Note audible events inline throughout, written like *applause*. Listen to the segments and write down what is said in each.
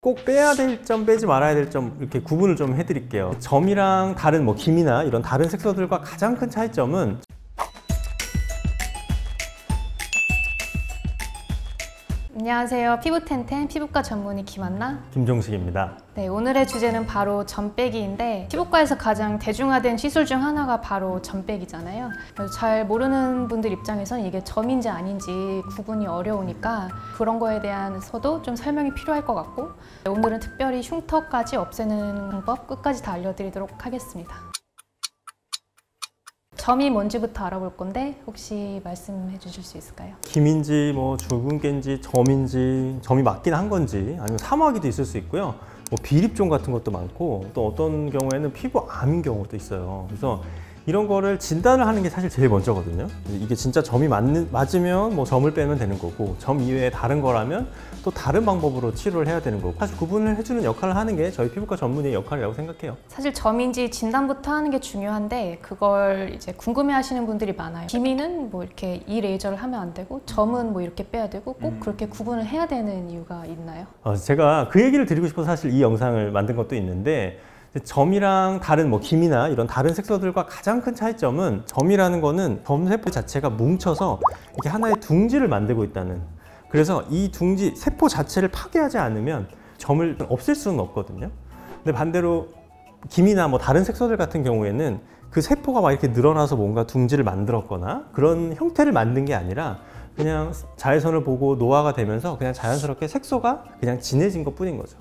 꼭 빼야 될 점, 빼지 말아야 될 점 이렇게 구분을 좀 해드릴게요. 점이랑 다른 뭐 김이나 이런 다른 색소들과 가장 큰 차이점은 안녕하세요. 피부텐텐 피부과 전문의 김한나. 김종식입니다. 네, 오늘의 주제는 바로 점빼기인데 피부과에서 가장 대중화된 시술 중 하나가 바로 점빼기잖아요. 잘 모르는 분들 입장에서는 이게 점인지 아닌지 구분이 어려우니까 그런 거에 대한서도 좀 설명이 필요할 것 같고 오늘은 특별히 흉터까지 없애는 방법 끝까지 다 알려드리도록 하겠습니다. 점이 뭔지부터 알아볼 건데 혹시 말씀해 주실 수 있을까요? 김인지 뭐 주근깨인지 점인지 점이 맞긴 한 건지 아니면 사마귀도 있을 수 있고요. 뭐 비립종 같은 것도 많고 또 어떤 경우에는 피부 암인 경우도 있어요. 그래서 이런 거를 진단을 하는 게 사실 제일 먼저거든요. 이게 진짜 점이 맞는, 맞으면 뭐 점을 빼면 되는 거고 점 이외에 다른 거라면 또 다른 방법으로 치료를 해야 되는 거고 사실 구분을 해주는 역할을 하는 게 저희 피부과 전문의의 역할이라고 생각해요. 사실 점인지 진단부터 하는 게 중요한데 그걸 이제 궁금해 하시는 분들이 많아요. 기미는 뭐 이렇게 이 레이저를 하면 안 되고 점은 뭐 이렇게 빼야 되고 꼭 음. 그렇게 구분을 해야 되는 이유가 있나요? 어, 제가 그 얘기를 드리고 싶어서 사실 이 영상을 만든 것도 있는데 점이랑 다른 뭐 김이나 이런 다른 색소들과 가장 큰 차이점은 점이라는 거는 점세포 자체가 뭉쳐서 이게 하나의 둥지를 만들고 있다는 그래서 이 둥지 세포 자체를 파괴하지 않으면 점을 없앨 수는 없거든요 근데 반대로 김이나 뭐 다른 색소들 같은 경우에는 그 세포가 막 이렇게 늘어나서 뭔가 둥지를 만들었거나 그런 형태를 만든 게 아니라 그냥 자외선을 보고 노화가 되면서 그냥 자연스럽게 색소가 그냥 진해진 것 뿐인 거죠.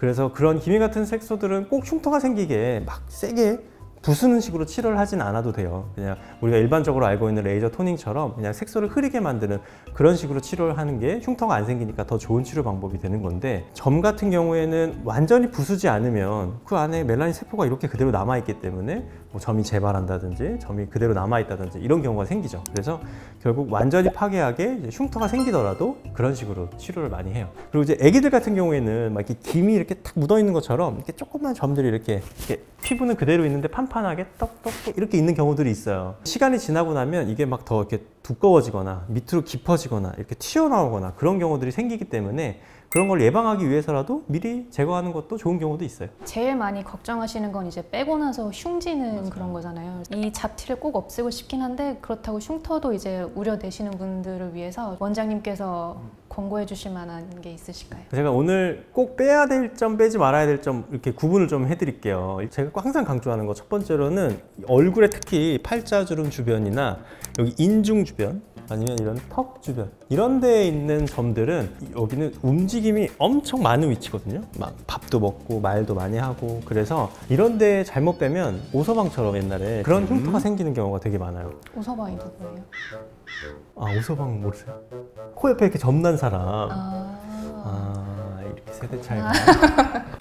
그래서 그런 기미 같은 색소들은 꼭 흉터가 생기게 막 세게 부수는 식으로 치료를 하진 않아도 돼요. 그냥 우리가 일반적으로 알고 있는 레이저 토닝처럼 그냥 색소를 흐리게 만드는 그런 식으로 치료를 하는 게 흉터가 안 생기니까 더 좋은 치료 방법이 되는 건데 점 같은 경우에는 완전히 부수지 않으면 그 안에 멜라닌 세포가 이렇게 그대로 남아있기 때문에 뭐 점이 재발한다든지 점이 그대로 남아있다든지 이런 경우가 생기죠. 그래서 결국 완전히 파괴하게 흉터가 생기더라도 그런 식으로 치료를 많이 해요. 그리고 이제 아기들 같은 경우에는 막 이렇게 김이 이렇게 탁 묻어 있는 것처럼 이렇게 조그만 점들이 이렇게, 이렇게 피부는 그대로 있는데 판판하게 떡떡떡 이렇게 있는 경우들이 있어요. 시간이 지나고 나면 이게 막 더 이렇게 두꺼워지거나 밑으로 깊어지거나 이렇게 튀어나오거나 그런 경우들이 생기기 때문에 그런 걸 예방하기 위해서라도 미리 제거하는 것도 좋은 경우도 있어요. 제일 많이 걱정하시는 건 이제 빼고 나서 흉지는 그런 거잖아요. 이 잡티를 꼭 없애고 싶긴 한데 그렇다고 흉터도 이제 우려되시는 분들을 위해서 원장님께서 권고해 주실 만한 게 있으실까요? 제가 오늘 꼭 빼야 될 점, 빼지 말아야 될 점 이렇게 구분을 좀 해드릴게요. 제가 꼭 항상 강조하는 거 첫 번째로는 얼굴에 특히 팔자주름 주변이나 여기 인중 주변 아니면 이런 턱 주변 이런 데에 있는 점들은 여기는 움직임이 엄청 많은 위치거든요. 막 밥도 먹고 말도 많이 하고 그래서 이런 데 잘못 빼면 오서방처럼 옛날에 그런 흉터가 생기는 경우가 되게 많아요. 오서방이 누구예요? 아 오서방 모르세요? 코 옆에 이렇게 점난 사람. 아, 아 이렇게 세대 차이가 *laughs*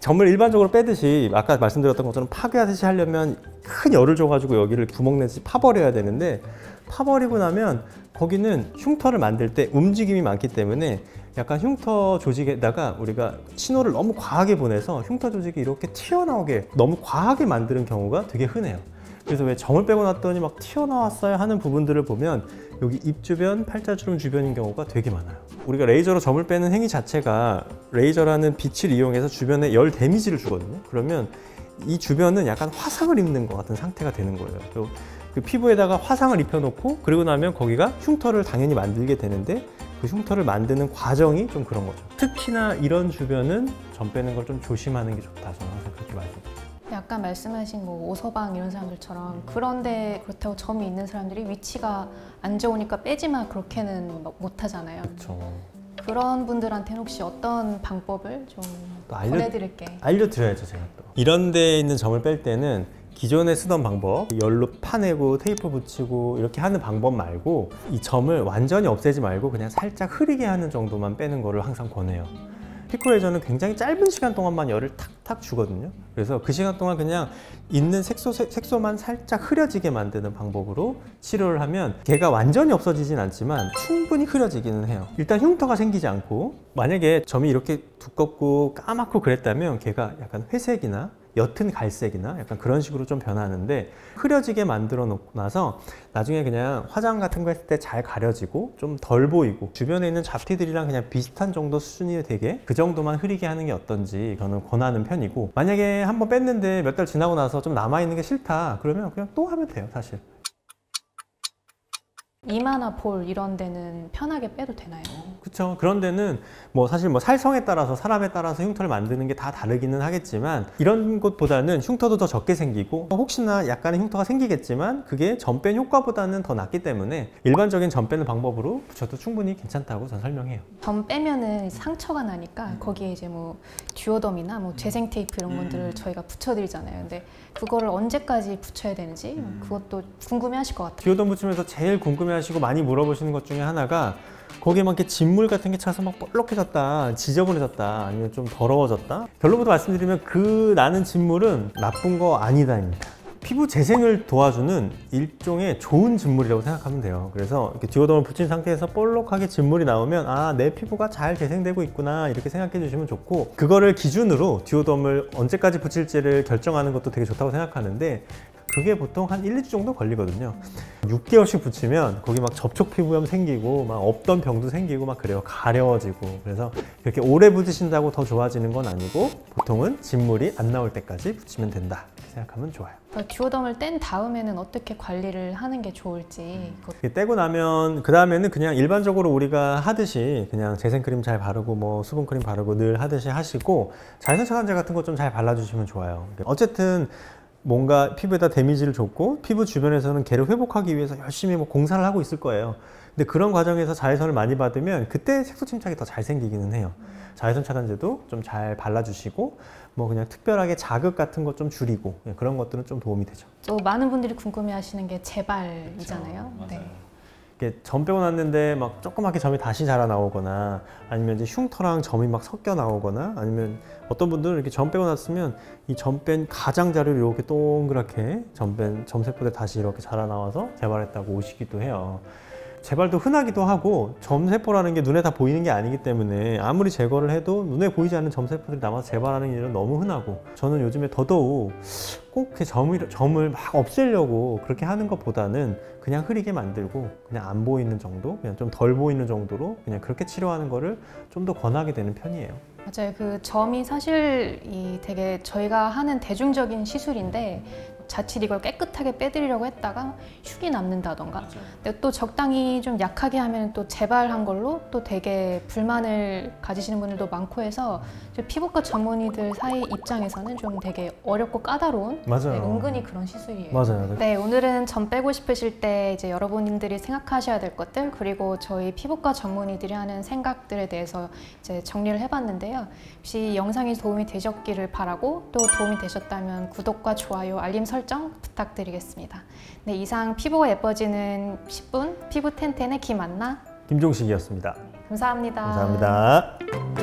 점을 일반적으로 빼듯이 아까 말씀드렸던 것처럼 파괴하듯이 하려면 큰 열을 줘가지고 여기를 구멍 내듯이 파버려야 되는데 파버리고 나면 거기는 흉터를 만들 때 움직임이 많기 때문에 약간 흉터 조직에다가 우리가 신호를 너무 과하게 보내서 흉터 조직이 이렇게 튀어나오게 너무 과하게 만드는 경우가 되게 흔해요. 그래서 왜 점을 빼고 났더니 막 튀어나왔어요 하는 부분들을 보면 여기 입 주변, 팔자주름 주변인 경우가 되게 많아요. 우리가 레이저로 점을 빼는 행위 자체가 레이저라는 빛을 이용해서 주변에 열 데미지를 주거든요. 그러면 이 주변은 약간 화상을 입는 것 같은 상태가 되는 거예요. 그 피부에다가 화상을 입혀놓고 그리고 나면 거기가 흉터를 당연히 만들게 되는데 그 흉터를 만드는 과정이 좀 그런 거죠. 특히나 이런 주변은 점 빼는 걸 좀 조심하는 게 좋다. 저는 항상 그렇게 말씀드려요. 아까 말씀하신 뭐 오서방 이런 사람들처럼 그런데 그렇다고 점이 있는 사람들이 위치가 안 좋으니까 빼지마 그렇게는 막 못하잖아요. 그렇죠. 그런 분들한테는 혹시 어떤 방법을 좀또 알려- 권해드릴게. 알려드려야죠 제가 또 이런 데에 있는 점을 뺄 때는 기존에 쓰던 방법 열로 파내고 테이프 붙이고 이렇게 하는 방법 말고 이 점을 완전히 없애지 말고 그냥 살짝 흐리게 하는 정도만 빼는 거를 항상 권해요 피코레이저는 굉장히 짧은 시간 동안만 열을 탁 탁 주거든요. 그래서 그 시간 동안 그냥 있는 색소, 색소만 살짝 흐려지게 만드는 방법으로 치료를 하면 걔가 완전히 없어지진 않지만 충분히 흐려지기는 해요. 일단 흉터가 생기지 않고 만약에 점이 이렇게 두껍고 까맣고 그랬다면 걔가 약간 회색이나 옅은 갈색이나 약간 그런 식으로 좀 변하는데 흐려지게 만들어 놓고 나서 나중에 그냥 화장 같은 거 했을 때 잘 가려지고 좀 덜 보이고 주변에 있는 잡티들이랑 그냥 비슷한 정도 수준이 되게 그 정도만 흐리게 하는 게 어떤지 저는 권하는 편이 고 만약에 한번 뺐는데 몇 달 지나고 나서 좀 남아있는 게 싫다 그러면 그냥 또 하면 돼요 사실 이마나 볼 이런 데는 편하게 빼도 되나요? 그렇죠. 그런 데는 뭐 사실 뭐 살성에 따라서 사람에 따라서 흉터를 만드는 게 다 다르기는 하겠지만 이런 것보다는 흉터도 더 적게 생기고 혹시나 약간의 흉터가 생기겠지만 그게 전뺀 효과보다는 더 낫기 때문에 일반적인 전 빼는 방법으로 붙여도 충분히 괜찮다고 저는 설명해요. 점 빼면은 상처가 나니까 거기에 이제 뭐 듀오덤이나 뭐 재생 테이프 이런 것들을 저희가 붙여드리잖아요. 근데 그거를 언제까지 붙여야 되는지 뭐 그것도 궁금해하실 것 같아요. 디오덤 붙이면서 제일 궁금해 하시고 많이 물어보시는 것 중에 하나가 거기에 막 이렇게 진물 같은 게 차서 막 볼록해졌다, 지저분해졌다, 아니면 좀 더러워졌다. 결론부터 말씀드리면 그 나는 진물은 나쁜 거 아니다입니다. 피부 재생을 도와주는 일종의 좋은 진물이라고 생각하면 돼요. 그래서 이렇게 디오덤을 붙인 상태에서 볼록하게 진물이 나오면 아, 내 피부가 잘 재생되고 있구나 이렇게 생각해 주시면 좋고 그거를 기준으로 디오덤을 언제까지 붙일지를 결정하는 것도 되게 좋다고 생각하는데 그게 보통 한 1, 2주 정도 걸리거든요. 6개월씩 붙이면 거기 막 접촉 피부염 생기고 막 없던 병도 생기고 막 그래요. 가려워지고. 그래서 이렇게 오래 붙이신다고 더 좋아지는 건 아니고 보통은 진물이 안 나올 때까지 붙이면 된다. 생각하면 좋아요. 그러니까 듀오덤을 뗀 다음에는 어떻게 관리를 하는 게 좋을지 이렇게 떼고 나면 그 다음에는 그냥 일반적으로 우리가 하듯이 그냥 재생크림 잘 바르고 뭐 수분크림 바르고 늘 하듯이 하시고 자외선 차단제 같은 거 좀 잘 발라주시면 좋아요. 어쨌든 뭔가 피부에다 데미지를 줬고 피부 주변에서는 개를 회복하기 위해서 열심히 뭐 공사를 하고 있을 거예요. 근데 그런 과정에서 자외선을 많이 받으면 그때 색소 침착이 더 잘 생기기는 해요. 자외선 차단제도 좀 잘 발라주시고 뭐 그냥 특별하게 자극 같은 거좀 줄이고 예, 그런 것들은 좀 도움이 되죠. 또 많은 분들이 궁금해하시는 게 재발이잖아요. 네. 이렇게 점 빼고 났는데 막 조그맣게 점이 다시 자라 나오거나 아니면 이제 흉터랑 점이 막 섞여 나오거나 아니면 어떤 분들은 이렇게 점 빼고 났으면 이 점 뺀 가장자리를 이렇게 동그랗게 점 뺀 점세포대 다시 이렇게 자라 나와서 재발했다고 오시기도 해요. 재발도 흔하기도 하고 점세포라는 게 눈에 다 보이는 게 아니기 때문에 아무리 제거를 해도 눈에 보이지 않는 점세포들이 남아서 재발하는 일은 너무 흔하고 저는 요즘에 더더욱 꼭 그 점을, 점을 막 없애려고 그렇게 하는 것보다는 그냥 흐리게 만들고 그냥 안 보이는 정도 그냥 좀 덜 보이는 정도로 그냥 그렇게 치료하는 거를 좀 더 권하게 되는 편이에요. 맞아요. 그 점이 사실 이 되게 저희가 하는 대중적인 시술인데 자칫 이걸 깨끗하게 빼드리려고 했다가 흉이 남는다던가 근데 또 적당히 좀 약하게 하면 또 재발한 걸로 또 되게 불만을 가지시는 분들도 많고 해서 저 피부과 전문의들 사이 입장에서는 좀 되게 어렵고 까다로운 맞아요. 네, 은근히 그런 시술이에요. 맞아요. 네, 오늘은 점 빼고 싶으실 때 이제 여러분들이 생각하셔야 될 것들 그리고 저희 피부과 전문의들이 하는 생각들에 대해서 이제 정리를 해봤는데요. 혹시 영상이 도움이 되셨기를 바라고 또 도움이 되셨다면 구독과 좋아요, 알림 설정 부탁드리겠습니다. 네, 이상 피부가 예뻐지는 10분 피부 텐텐의 김안나 김종식이었습니다. 감사합니다. 감사합니다.